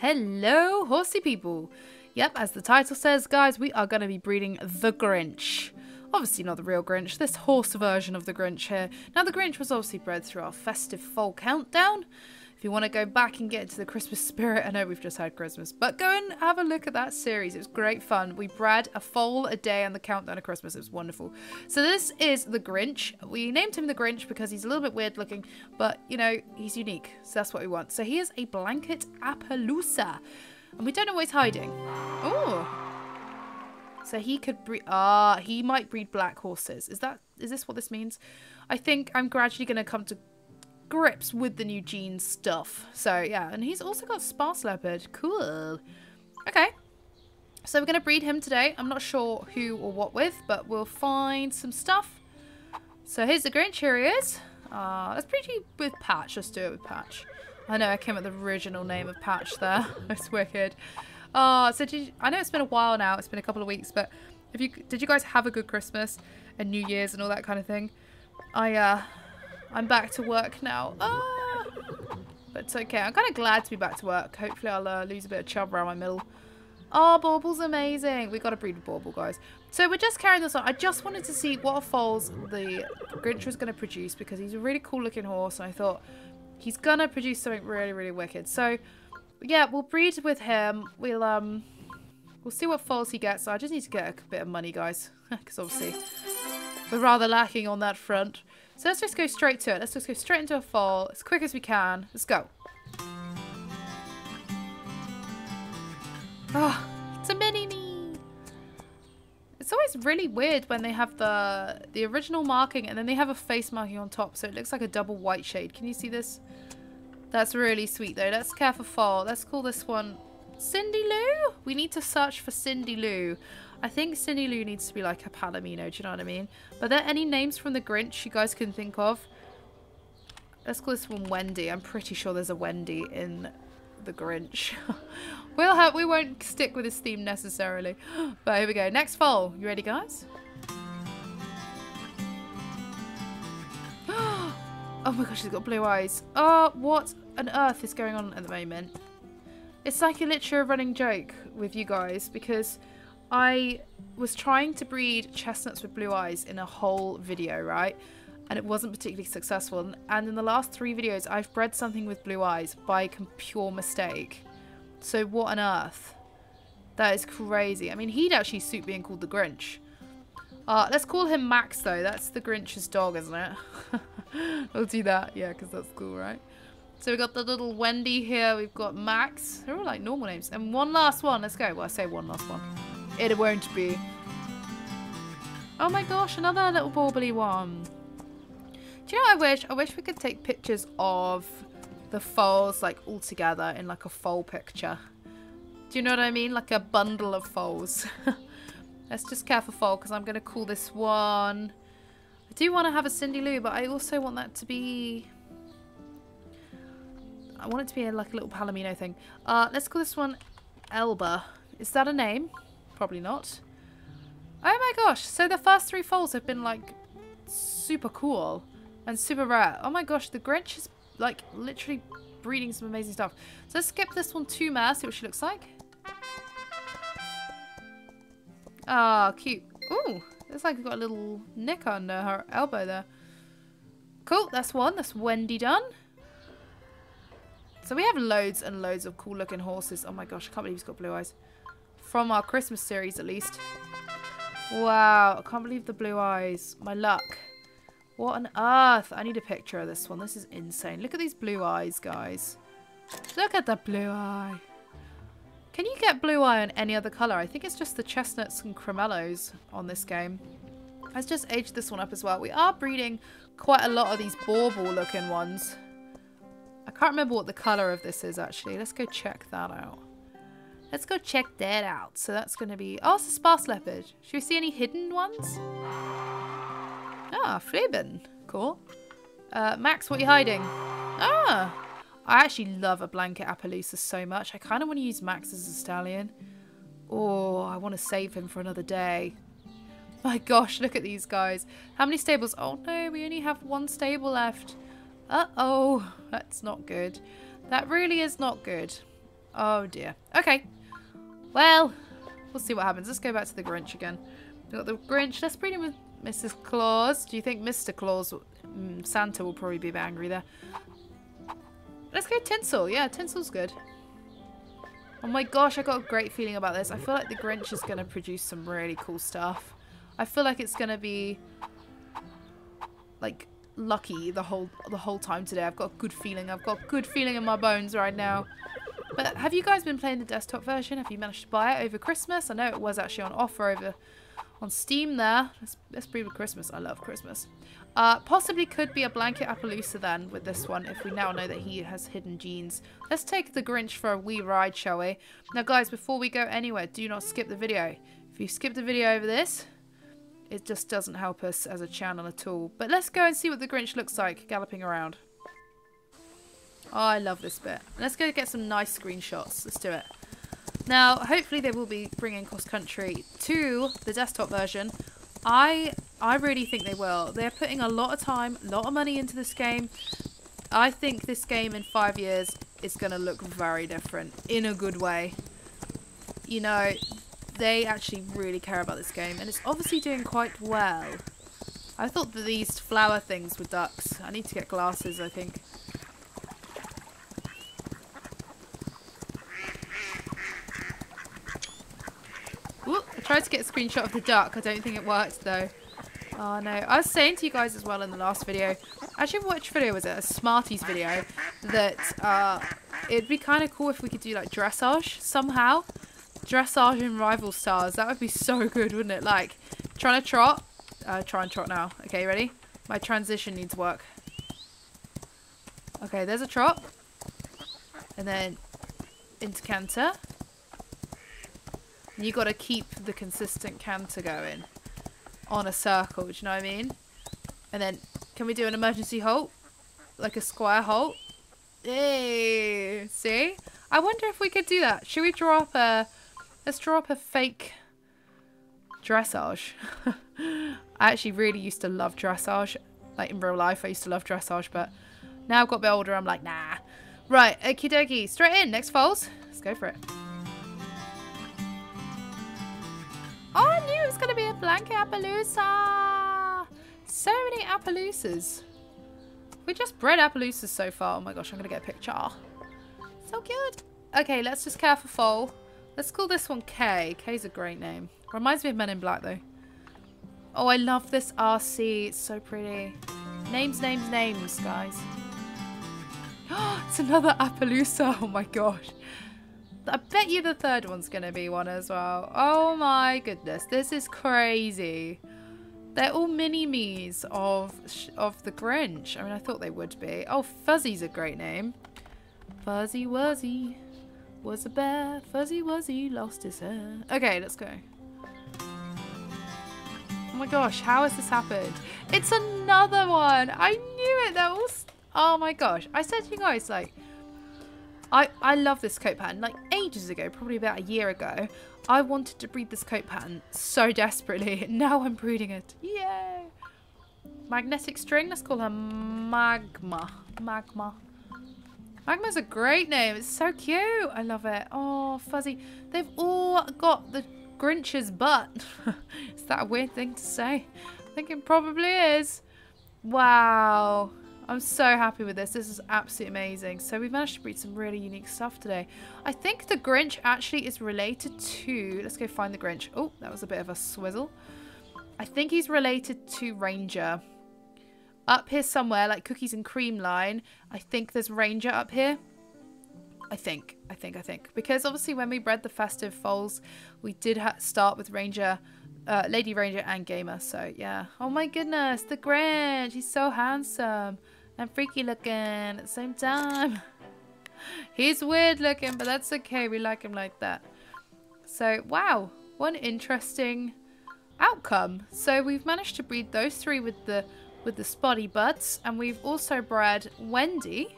Hello, horsey people. Yep, as the title says, guys, we are going to be breeding the Grinch. Obviously not the real Grinch, this horse version of the Grinch here. Now, the Grinch was obviously bred through our festive foal countdown. If you want to go back and get into the Christmas spirit, I know we've just had Christmas, but go and have a look at that series. It was great fun. We bred a foal a day on the countdown of Christmas. It was wonderful. So this is the Grinch. We named him the Grinch because he's a little bit weird looking, but you know, he's unique. So that's what we want. So he is a blanket Appaloosa. And we don't know where he's hiding. Oh. So he could breed, ah, he might breed black horses. Is that, is this what this means? I think I'm gradually going to come to grips with the new genes stuff. So yeah, and he's also got sparse leopard. Cool. Okay. So we're going to breed him today. I'm not sure who or what with, but we'll find some stuff. So here's the Grinch. Here he is. Uh, let's breed you with Patch. Let's do it with Patch. I know I came up with the original name of Patch there. That's wicked. Uh, so you, I know it's been a while now. It's been a couple of weeks, but if you did you guys have a good Christmas and New Year's and all that kind of thing? I uh, I'm back to work now. Ah! But it's okay. I'm kind of glad to be back to work. Hopefully I'll uh, lose a bit of chub around my middle. Oh, Bauble's amazing. we got to breed with Bauble, guys. So we're just carrying this on. I just wanted to see what foals the Grinch was going to produce because he's a really cool looking horse. And I thought he's going to produce something really, really wicked. So, yeah, we'll breed with him. We'll, um, we'll see what foals he gets. So I just need to get a bit of money, guys. Because obviously we're rather lacking on that front. So let's just go straight to it. Let's just go straight into a foal as quick as we can. Let's go. Oh, it's a mini-me. It's always really weird when they have the the original marking and then they have a face marking on top. So it looks like a double white shade. Can you see this? That's really sweet though. Let's care for foal. Let's call this one Cindy Lou. We need to search for Cindy Lou. I think Cindy Lou needs to be like a Palomino, do you know what I mean? Are there any names from the Grinch you guys can think of? Let's call this one Wendy. I'm pretty sure there's a Wendy in the Grinch. we'll have we won't stick with this theme necessarily. But here we go. Next foal. You ready guys? oh my gosh, she's got blue eyes. Oh, what on earth is going on at the moment? It's like a literal running joke with you guys because I was trying to breed chestnuts with blue eyes in a whole video, right? And it wasn't particularly successful. And in the last three videos, I've bred something with blue eyes by pure mistake. So what on earth? That is crazy. I mean, he'd actually suit being called the Grinch. Uh, let's call him Max, though. That's the Grinch's dog, isn't it? we'll do that. Yeah, because that's cool, right? So we've got the little Wendy here. We've got Max. They're all like normal names. And one last one. Let's go. Well, I say one last one. It won't be. Oh my gosh, another little baubley one. Do you know I wish? I wish we could take pictures of the foals like all together in like a foal picture. Do you know what I mean? Like a bundle of foals. Let's just care for foal because I'm going to call this one... I do want to have a Cindy Lou, but I also want that to be... I want it to be a, like a little Palomino thing. Uh, let's call this one Elba. Is that a name? Probably not. Oh my gosh, so the first three foals have been like super cool and super rare. Oh my gosh, the Grinch is like literally breeding some amazing stuff. So let's skip this one to Mare, see what she looks like. Ah, oh, cute. Ooh, looks like we've got a little nick under her elbow there. Cool, that's one. That's Wendy done. So we have loads and loads of cool looking horses. Oh my gosh, I can't believe he's got blue eyes. From our Christmas series, at least. Wow, I can't believe the blue eyes. My luck. What on earth? I need a picture of this one. This is insane. Look at these blue eyes, guys. Look at the blue eye. Can you get blue eye on any other colour? I think it's just the chestnuts and cremellos on this game. Let's just age this one up as well. We are breeding quite a lot of these bauble looking ones. Can't remember what the colour of this is actually. Let's go check that out. Let's go check that out. So that's going to be... Oh, it's a sparse leopard. Should we see any hidden ones? Ah, Fleben. Cool. Uh, Max, what are you hiding? Ah! I actually love a blanket Appaloosa so much. I kind of want to use Max as a stallion. Oh, I want to save him for another day. My gosh, look at these guys. How many stables? Oh no, we only have one stable left. Uh-oh. That's not good. That really is not good. Oh dear. Okay. Well, we'll see what happens. Let's go back to the Grinch again. We've got the Grinch. Let's bring him with Mrs. Claus. Do you think Mr. Claus, mm, Santa will probably be angry there. Let's go Tinsel. Yeah, Tinsel's good. Oh my gosh, I got a great feeling about this. I feel like the Grinch is going to produce some really cool stuff. I feel like it's going to be like lucky the whole the whole time today. I've got a good feeling. I've got a good feeling in my bones right now. But have you guys been playing the desktop version? Have you managed to buy it over Christmas? I know it was actually on offer over on Steam there. Let's, let's with Christmas. I love Christmas. Uh, possibly could be a blanket Appaloosa then with this one if we now know that he has hidden genes. Let's take the Grinch for a wee ride, shall we? Now guys, before we go anywhere, do not skip the video. If you skip the video over this, it just doesn't help us as a channel at all. But let's go and see what the Grinch looks like galloping around. Oh, I love this bit. Let's go get some nice screenshots. Let's do it. Now, hopefully they will be bringing Cross Country to the desktop version. I I really think they will. They're putting a lot of time, a lot of money into this game. I think this game in five years is going to look very different in a good way. You know, they actually really care about this game and it's obviously doing quite well. I thought that these flower things were ducks. I need to get glasses, I think. I tried to get a screenshot of the duck. I don't think it worked though. Oh no. I was saying to you guys as well in the last video. Actually, which video was it? A Smarties video. That uh, it'd be kind of cool if we could do like dressage somehow. Dressage in rival stars. That would be so good, wouldn't it? Like, trying to trot. Uh, try and trot now. Okay, ready? My transition needs work. Okay, there's a trot. And then into canter. You got to keep the consistent canter going on a circle. Do you know what I mean? And then, can we do an emergency halt? Like a square halt? Hey, see? I wonder if we could do that. Should we draw up a... Let's draw up a fake dressage. I actually really used to love dressage. Like in real life, I used to love dressage, but now I've got a bit older, I'm like, nah. Right, okie dokie. Straight in, next foals. Let's go for it. Oh, I knew it was going to be a blanket Appaloosa. So many Appaloosas. We just bred Appaloosas so far. Oh my gosh, I'm going to get a picture. So cute. Okay, let's just care for foal. Let's call this one K. K's a great name. Reminds me of Men in Black though. Oh, I love this RC. It's so pretty. Names, names, names, guys. it's another Appaloosa. Oh my gosh. I bet you the third one's going to be one as well. Oh my goodness. This is crazy. They're all mini-me's of, of the Grinch. I mean, I thought they would be. Oh, Fuzzy's a great name. Fuzzy Wuzzy was a bear. Fuzzy Wuzzy lost his hair. Okay, let's go. Oh my gosh, how has this happened? It's another one. I knew it. They're all... Oh my gosh. I said to you guys, like, I, I love this coat pattern. Like ages ago, probably about a year ago, I wanted to breed this coat pattern so desperately. Now I'm breeding it. Yay! Magnetic string. Let's call her Magma. Magma. Magma's a great name. It's so cute. I love it. Oh, fuzzy. They've all got the Grinch's butt. is that a weird thing to say? I think it probably is. Wow. I'm so happy with this. This is absolutely amazing. So we've managed to breed some really unique stuff today. I think the Grinch actually is related to... Let's go find the Grinch. Oh, that was a bit of a swizzle. I think he's related to Ranger. Up here somewhere, like Cookies and Cream line, I think there's Ranger up here. I think, I think, I think. Because obviously when we bred the festive foals, we did start with Ranger uh, Lady Ranger and Gamer. So yeah. Oh my goodness, the Grinch. He's so handsome and freaky looking at the same time. He's weird looking, but that's okay. We like him like that. So, wow. One interesting outcome. So we've managed to breed those three with the with the spotty butts. And we've also bred Wendy.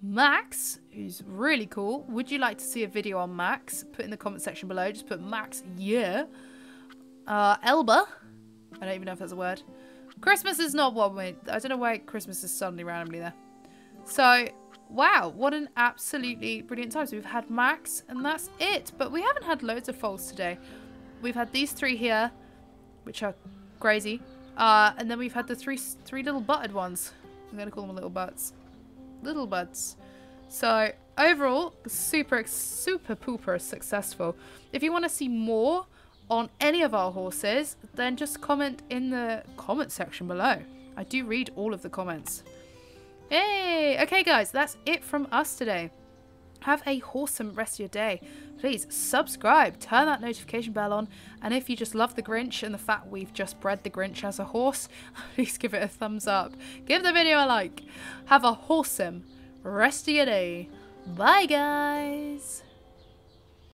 Max, who's really cool. Would you like to see a video on Max? Put in the comment section below. Just put Max, yeah. Uh, Elba. I don't even know if that's a word. Christmas is not what we... I don't know why Christmas is suddenly randomly there. So, wow, what an absolutely brilliant time. So we've had Max, and that's it. But we haven't had loads of foals today. We've had these three here, which are crazy. Uh, and then we've had the three three little butted ones. I'm to call them little butts. Little butts. So overall, super, super pooper successful. If you want to see more on any of our horses, then just comment in the comment section below. I do read all of the comments. Hey! Okay, guys, that's it from us today. Have a wholesome rest of your day. Please subscribe, turn that notification bell on, and if you just love the Grinch and the fact we've just bred the Grinch as a horse, please give it a thumbs up. Give the video a like. Have a wholesome rest of your day. Bye, guys!